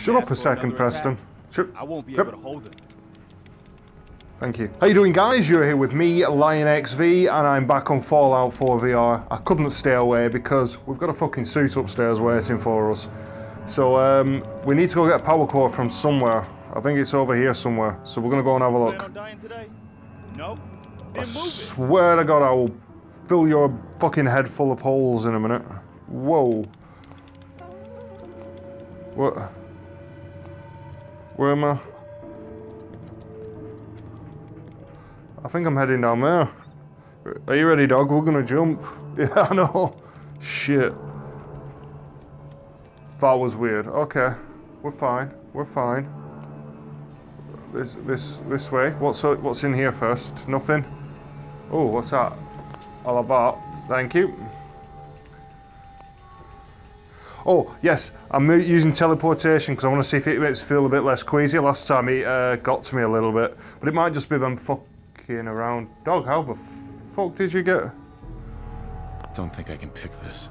Shut up a second, Preston. Shut. I won't be Yep. able to hold it. Thank you. How you doing, guys? You're here with me, Lion XV, and I'm back on Fallout 4 VR. I couldn't stay away because we've got a fucking suit upstairs waiting for us. So um, we need to go get a power core from somewhere. I think it's over here somewhere. So we're gonna go and have a look. No? I Then move it. swear to God, I will fill your fucking head full of holes in a minute. Whoa. What? Where am I? I think I'm heading down there. Are you ready, dog? We're gonna jump. Yeah, I know. Shit. That was weird. Okay, we're fine. We're fine. This, this, this way. What's what's in here first? Nothing. Oh, what's that? All about. Thank you. Oh, yes, I'm using teleportation because I want to see if it makes it feel a bit less queasy. Last time it uh, got to me a little bit. But it might just be them fucking around. Dog, how the fuck did you get? Don't think I can pick this.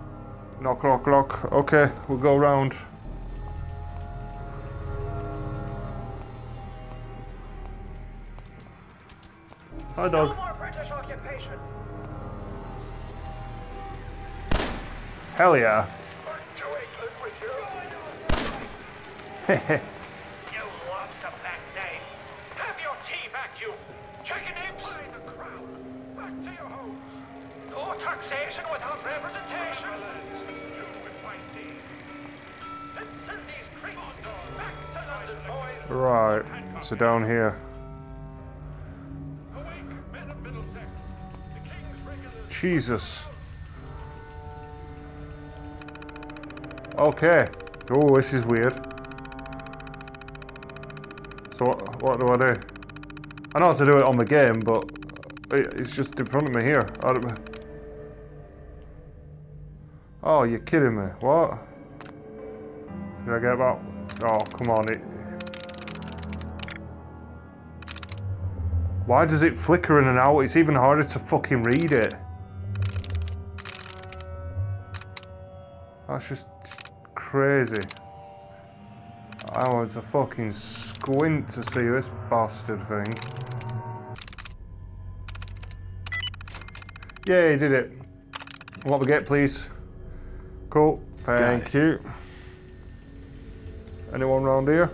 Knock, knock, knock. Okay, we'll go round. Hi, dog. more Hell yeah. Back to England with you. Lost a back day. Have your tea back, you chicken apes. By the crown. Back to your homes. No taxation without representation. You with my send these creeps back to London, boys. right, so down here. Awake, men of Middlesex. The king's regulars. Jesus. Okay. Oh, this is weird. So what, what do I do? I know how to do it on the game, but it's just in front of me here. Oh, you're kidding me. What? Did I get that? Oh, come on. It... Why does it flicker in and out? It's even harder to fucking read it. That's just crazy. I want to fucking squint to see this bastard thing. Yay, did it. What we get, please? Cool. Thank you. Anyone round here?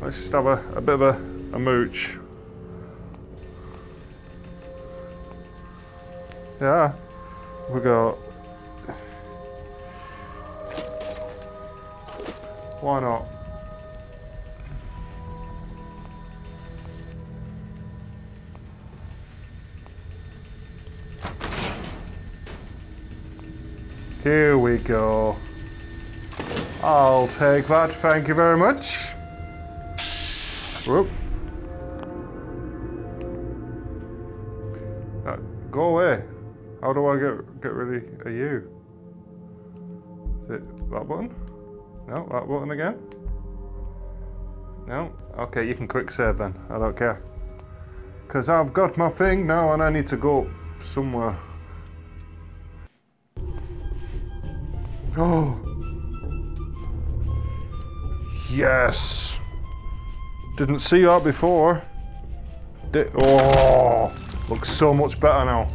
Let's just have a, a bit of a, a mooch. Yeah. We got. Why not? Here we go. I'll take that, thank you very much. Whoop. Uh, go away. How do I get get rid of you? Is it that button? No, that button again? No? Okay, you can quick save then. I don't care. Because I've got my thing now and I need to go somewhere. Oh. Yes. Didn't see that before. Di- oh, looks so much better now.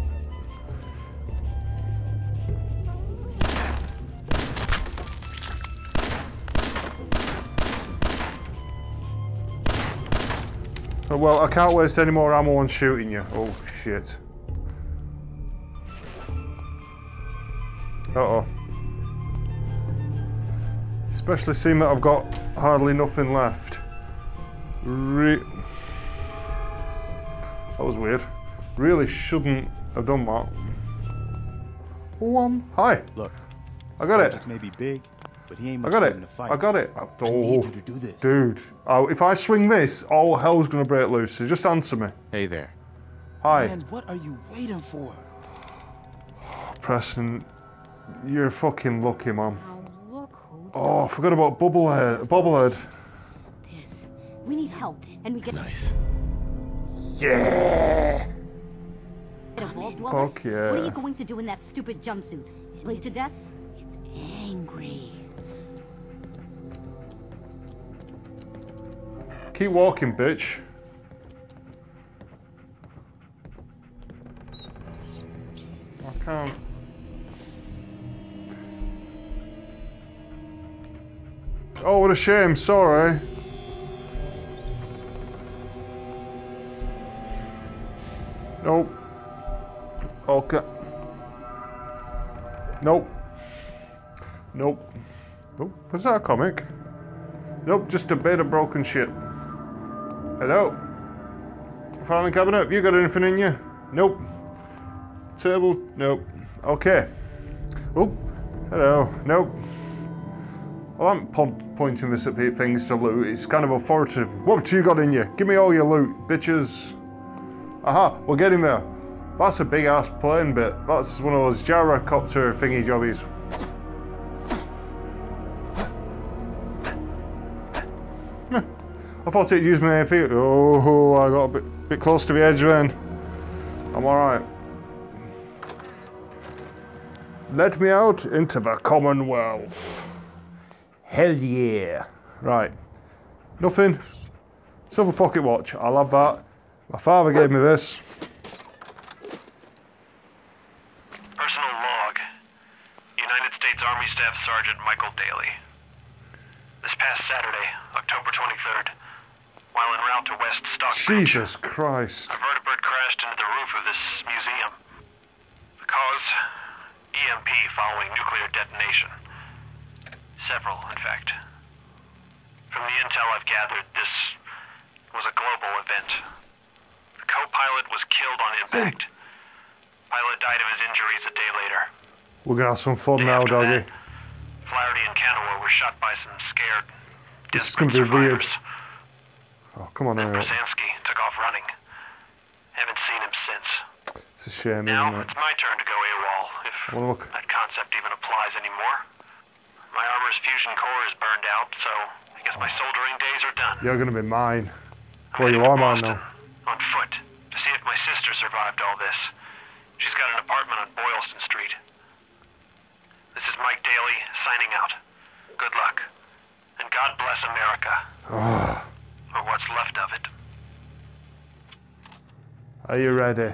Oh, Well, I can't waste any more ammo on shooting you. Oh, shit. Uh-oh. Especially seeing that I've got hardly nothing left. Re that was weird. Really shouldn't have done that. Um, hi. Look. I got it. Just may be big, but he ain't I much got it. fight. I got it. I Oh, need you to do this. dude. Oh, if I swing this, all hell's gonna break loose. So just answer me. Hey there. Hi, Man, what are you waiting for? Preston. You're fucking lucky, man. Oh, I forgot about Bubblehead. Bobblehead. This. We need help, and we get. Nice. Yeah. Fuck yeah. What are you going to do in that stupid jumpsuit? Bleed to death? It's angry. Keep walking, bitch. I can't. Oh, what a shame. Sorry. Nope. Okay. Nope. Nope. Nope. Was that a comic? Nope, just a bit of broken shit. Hello? Filing cabinet, you got anything in you? Nope. Table? Nope. Okay. Oh, hello. Nope. Well, I'm po- pointing this at things to loot. It's kind of authoritative. What you got in you? Give me all your loot, bitches. Aha, we're getting there. That's a big ass plane bit. That's one of those gyrocopter thingy jobbies. I thought it used my AP. Oh, I got a bit, bit close to the edge then. I'm alright. Let me out into the Commonwealth. Hell yeah. Right. Nothing. Silver pocket watch. I'll have that. My father gave me this. Personal log. United States Army Staff Sergeant Michael Daly. This past Saturday, October 23rd, while en route to West Stockbridge, Jesus Christ. a vertibird crashed into the roof of this museum. The cause? EMP following nuclear detonation. Several, in fact. From the intel I've gathered, this was a global event. The co-pilot was killed on impact. Pilot died of his injuries a day later. We're gonna have some fun now, doggy. that, Flaherty and Canaway were shot by some scared, This is gonna be weird. Oh, come on, now. Brzezinski took off running. Haven't seen him since. It's a shame, Now isn't it? it's my turn to go AWOL, if Well, look. that fusion core is burned out, so I guess my soldering days are done. You're gonna be mine. I'm Well, you are mine now. On foot, to see if my sister survived all this. She's got an apartment on Boylston Street. This is Mike Daly, signing out. Good luck. And God bless America. Ah, Or what's left of it. are you ready?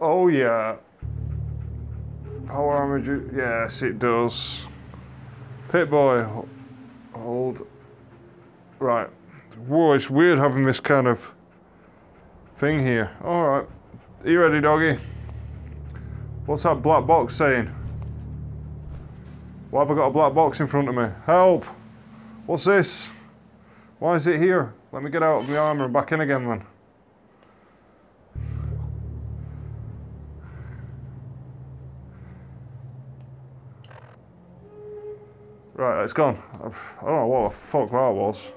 Oh yeah. Power armor. Yes, it does. Pip-Boy, hold. Right. Whoa, it's weird having this kind of thing here. All right. Are you ready, doggy? What's that black box saying? Why have I got a black box in front of me? Help! What's this? Why is it here? Let me get out of my armor and back in again then. It's gone. I don't know what the fuck that was.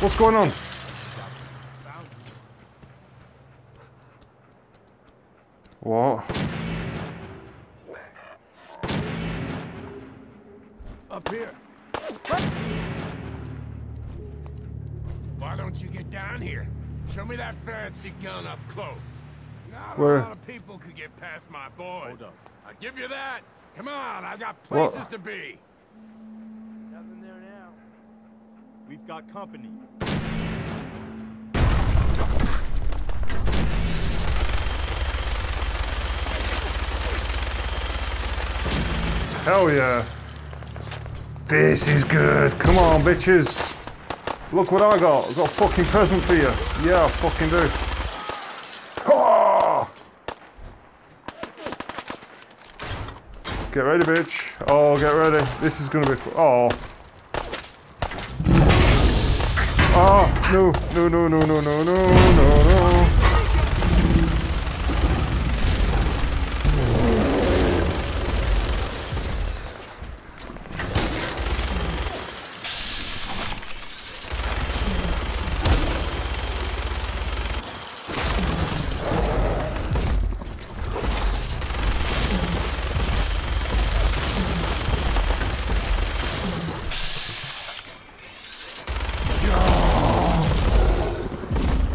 What's going on? What? Up here. Why don't you get down here? Show me that fancy gun up close. Not Where? a lot of people could get past my boys. Hold up. I'll give you that. Come on, I've got What? places to be. Nothing there now. We've got company. Hell yeah. This is good. Come on, bitches. Look what I got. I got a fucking present for you. Yeah, I fucking do. Ah! Get ready, bitch. Oh, get ready. This is gonna be. Oh. Oh, no, no, no, no, no, no, no, no, no.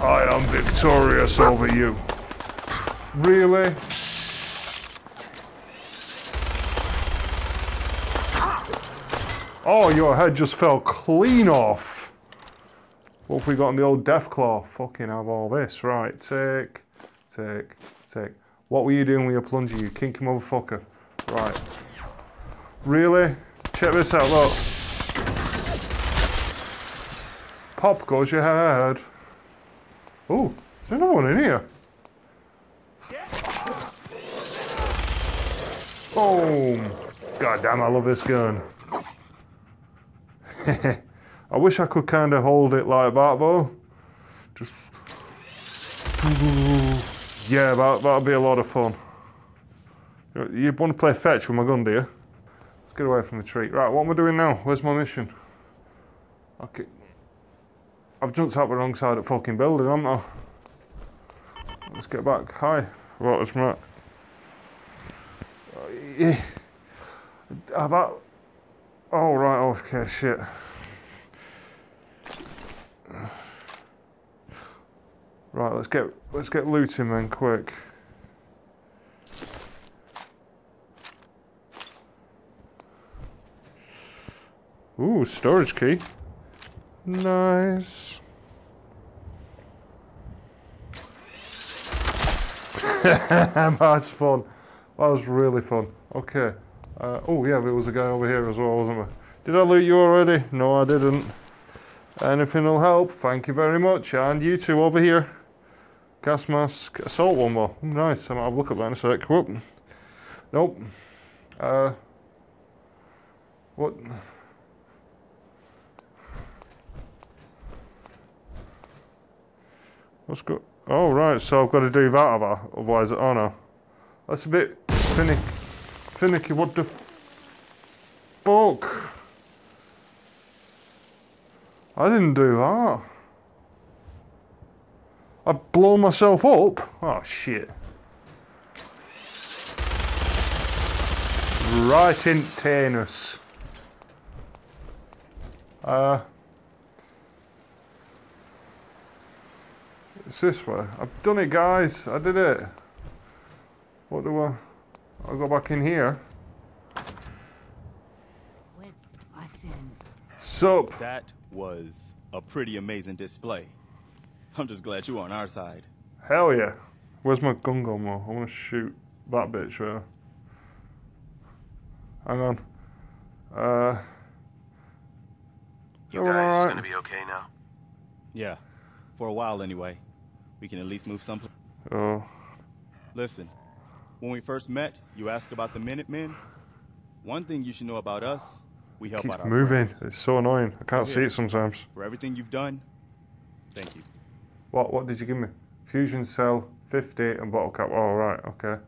I am victorious over you. Really? Oh, your head just fell clean off. What have we got in the old Deathclaw? Fucking have all this. Right, take, take, take. What were you doing with your plunger, you kinky motherfucker? Right. Really? Check this out, look. Pop goes your head. Oh, there's another one in here. Boom. God damn, I love this gun. I wish I could kind of hold it like that though. Just. Yeah, that, that'd be a lot of fun. You want to play fetch with my gun, do you? Let's get away from the tree. Right, what am I doing now? Where's my mission? Okay. I've jumped out the wrong side of the fucking building, haven't I? Let's get back. Hi. Right, it's Matt. Uh, yeah. Oh, right, okay, shit. Right, let's get let's get looting then quick. Ooh, storage key. Nice. That's fun. That was really fun. Okay. Uh, oh yeah, there was a guy over here as well, wasn't there? Did I loot you already? No, I didn't. Anything will help. Thank you very much. And you two over here. Gas mask. Assault one more. Nice. I might have a look at that in a sec. Whoop. Nope. Uh, what? What's good? Oh, right, so I've got to do that, I? Otherwise, oh no. That's a bit finicky. Finicky, what the fuck? I didn't do that. I've blown myself up? Oh, shit. Right in Tanus. Uh... It's this way. I've done it, guys. I did it. What do I... I'll go back in here. With us in. Sup? That was a pretty amazing display. I'm just glad you're on our side. Hell yeah. Where's my gun gun more? I want to shoot that bitch there. Hang on. Uh... You guys alright. gonna be okay now? Yeah, for a while anyway. We can at least move some. Oh. Listen, when we first met, you asked about the Minutemen. One thing you should know about us, we help Keep out our moving. friends. It's so annoying. I can't So see it sometimes. For everything you've done, thank you. What what did you give me? Fusion cell, 50 and bottle cap. Oh right, okay.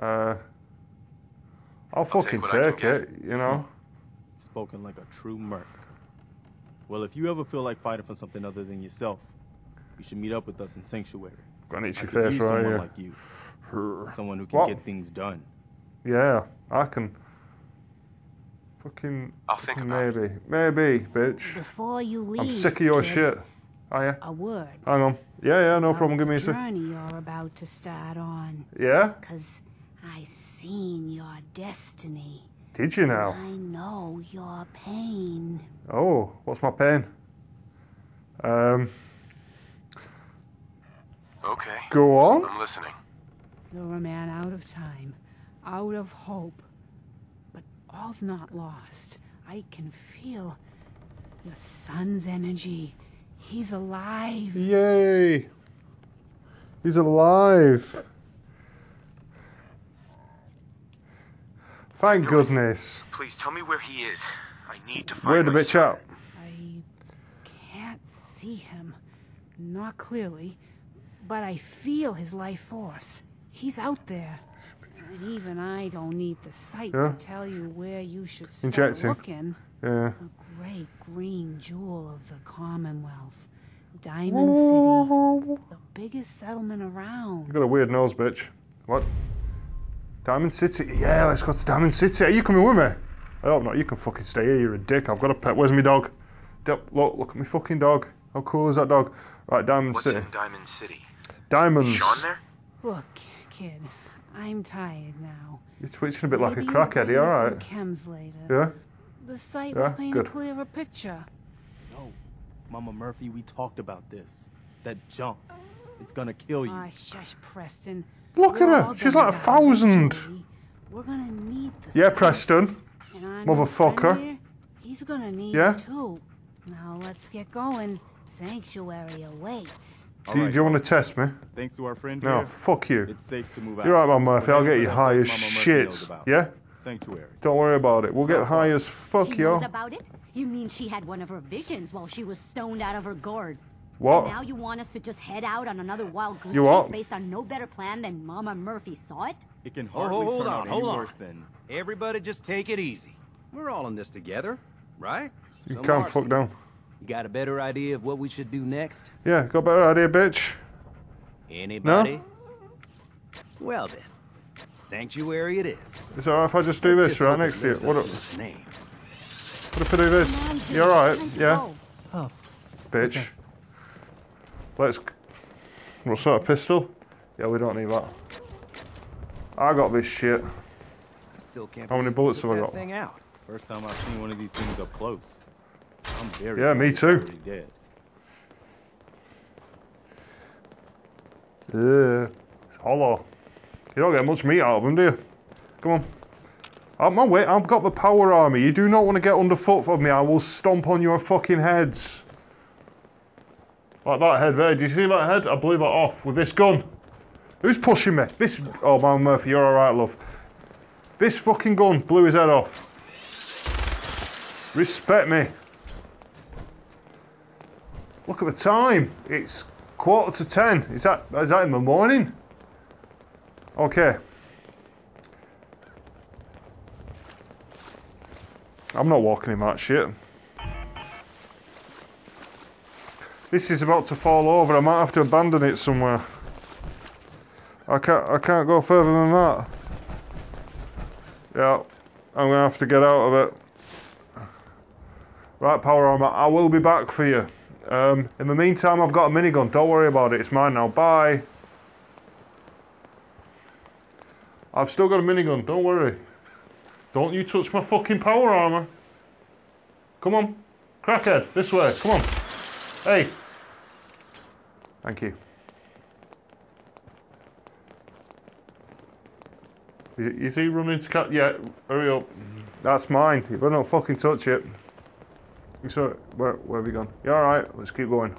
Uh I'll take fucking what I can take get. it, you know. Spoken like a true merc. Well, if you ever feel like fighting for something other than yourself, you should meet up with us in Sanctuary. Got an I itchy could face right someone here. like you. Someone who can What? get things done. Yeah, I can. Fucking. I'll think fucking about maybe. Maybe, bitch. Before you leave, I'm sick of your kid, shit. Oh yeah. A word. Hang on. Yeah, yeah, no problem. Give me a the sec. journey you're about to start on. Yeah? Cause I seen your destiny. Did you now? I know your pain. Oh, what's my pain? Um, Okay. go on. I'm listening. You're a man out of time, out of hope. But all's not lost. I can feel your son's energy. He's alive. Yay! He's alive. Thank goodness. Please tell me where he is. I need to find him. Where find the bitch son. out? I can't see him. Not clearly. But I feel his life force. He's out there. And even I don't need the sight Yeah. to tell you where you should start Inject him. looking. Yeah. The great green jewel of the Commonwealth. Diamond City. The biggest settlement around. You got a weird nose, bitch. What? Diamond City? Yeah, let's go to Diamond City. Are you coming with me? I hope not. You can fucking stay here. You're a dick. I've got a pet. Where's my dog? Yep, Look, look at my fucking dog. How cool is that dog? Right, Diamond What's City. in Diamond City? Diamonds. Shaun there? Look, kid, I'm tired now. You're twitching a bit like a Maybe you crackhead. You me alright? Some chems later. Yeah? The sight Yeah, will paint good. a clearer picture. No, Mama Murphy, we talked about this. That junk. It's gonna kill you. Ah, shush, Preston. Look We're at her. She's like a thousand. We're gonna need the Yeah, sight. Preston. And our new Motherfucker. here, he's gonna need Yeah? it too. Now let's get going. Sanctuary awaits. Do you, do you want to test me? Thanks to our friend No, here, fuck you. it's safe to move out. You're right, man, Murphy. I'll get you high as Mama shit. Yeah? Sanctuary. Don't worry about it. We'll get high as fuck, she yo. knows about it? You mean she had one of her visions while she was stoned out of her gourd? What? And now you want us to just head out on another wild goose You chase what? based on no better plan than Mama Murphy saw it? It can Oh, hardly hold turn on, out hold any on. worse than. Everybody just take it easy. We're all in this together, right? You So, can't fuck down. You got a better idea of what we should do next? Yeah, got a better idea, bitch. Anybody? Well then, sanctuary it is. Is alright if I just do Let's this just right next to you? lives What, up if- to its name. what if I do this? You're alright? Yeah? Oh. Bitch. Let's. What sort of pistol? Yeah, we don't need that. I got this shit. I still can't How many bullets you have I got? that thing out. First time I've seen one of these things up close. I'm very. Yeah, me too. Dead. Yeah. It's hollow. You don't get much meat out of them, do you? Come on. Out my way. I've got the power army. You do not want to get underfoot of me. I will stomp on your fucking heads. Like that head there. Do you see that head? I blew that off with this gun. Who's pushing me? This. Oh, man, Murphy, you're alright, love. This fucking gun blew his head off. Respect me. Look at the time. It's quarter to ten. Is that is that in the morning? Okay. I'm not walking in that shit. This is about to fall over. I might have to abandon it somewhere. I can't I can't go further than that. Yeah, I'm gonna have to get out of it. Right, power armor. I will be back for you. Um, in the meantime, I've got a minigun. Don't worry about it. It's mine now. Bye. I've still got a minigun. Don't worry. Don't you touch my fucking power armor. Come on. Crackhead. This way. Come on. Hey. Thank you. Is he running to cat? Yeah, hurry up. That's mine. You better not fucking touch it. You saw it. Where, where have you gone? You alright? Let's keep going.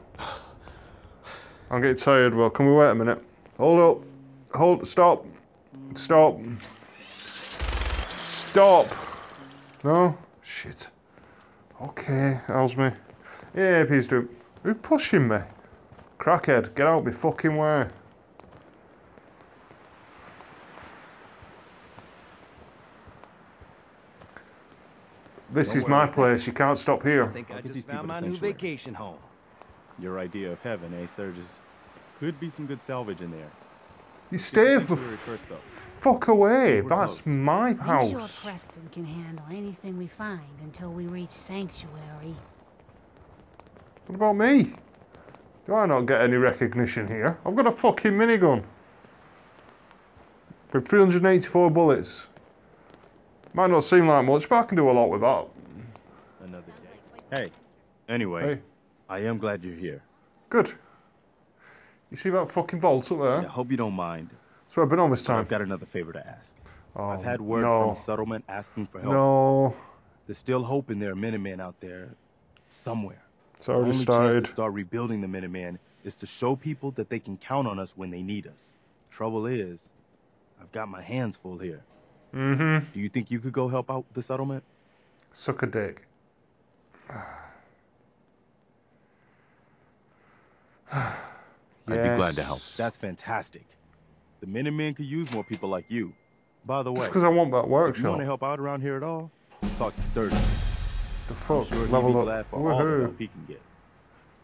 I'm getting tired. Well, can we wait a minute? Hold up. Hold. Stop. Stop. Stop. No? Shit. Okay. How's me? Yeah, please do. Who's pushing me? Crackhead, get out my fucking way. This Don't is worry. my place. You can't stop here. I think I Look at these just found my new vacation home. Your idea of heaven, eh, Sturgis? Could be some good salvage in there. You stay the first, though. fuck away. We're That's close. my I'm sure house. Preston can handle anything we find until we reach Sanctuary. What about me? Do I not get any recognition here? I've got a fucking minigun. With 384 bullets. Might not seem like much, but I can do a lot with that. Another day. Hey. Anyway, Hey. I am glad you're here. Good. You see that fucking vault up there? I hope you don't mind. That's where I've been on this time. I've got another favor to ask. Oh, I've had word no. from a settlement asking for help. No. There's still hope in there are Minutemen out there somewhere. It's The already only chance to start rebuilding the Minutemen is to show people that they can count on us when they need us. Trouble is, I've got my hands full here. Mm-hmm. Do you think you could go help out the settlement? Suck a dick. I'd be glad to help. That's fantastic. The men and men could use more people like you. By the way, because I want that if you workshop. want to help out around here at all, talk to Sturgis. The I'm fuck? sure he'd be Level glad up. for all the Woohoo. he can get.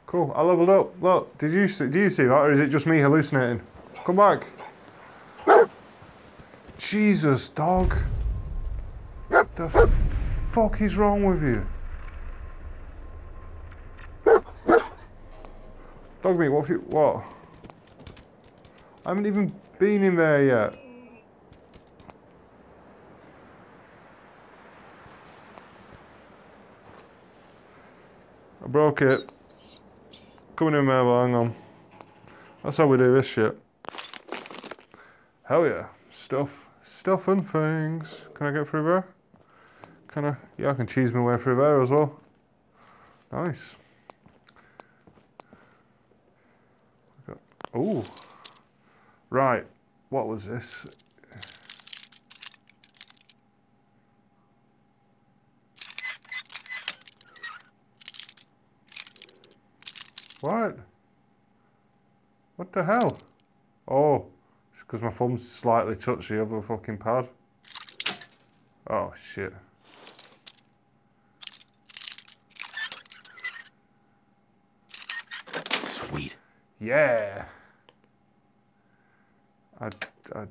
Cool. I leveled up. Look, did you see, do you see that, or is it just me hallucinating? Come back. Jesus, dog. The fuck is wrong with you? Dogmeat, what? You, what? I haven't even been in there yet. I broke it. Coming in there, but hang on. That's how we do this shit. Hell yeah. Stuff. Stuff and things. Can I get through there? Can I? Yeah, I can cheese my way through there as well. Nice. Oh. Right. What was this? What? What the hell? Oh, because my thumb's slightly touched the other fucking pad. Oh shit. Sweet. Yeah. I, I,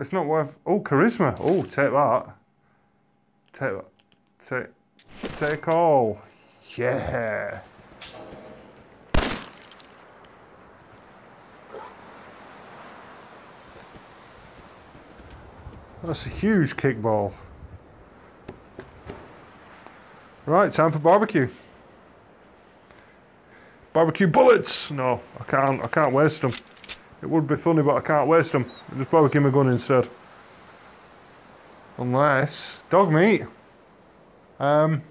it's not worth. Oh, charisma. Oh, take that. Take that. Take, take all. Yeah. That's a huge kickball. Right, time for barbecue. Barbecue bullets! No, I can't, I can't waste them. It would be funny, but I can't waste them. Just barbecue my gun instead. Unless, Dogmeat. Um,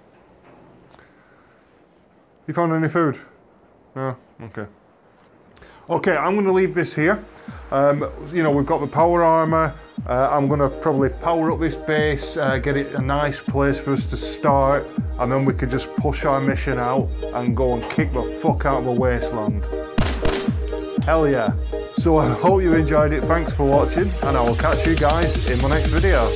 you found any food? No? Okay. Okay, I'm going to leave this here. Um, you know, we've got the power armor. Uh, I'm going to probably power up this base, uh, get it a nice place for us to start, and then we could just push our mission out and go and kick the fuck out of the wasteland. Hell yeah. So I hope you enjoyed it. Thanks for watching, and I will catch you guys in my next video.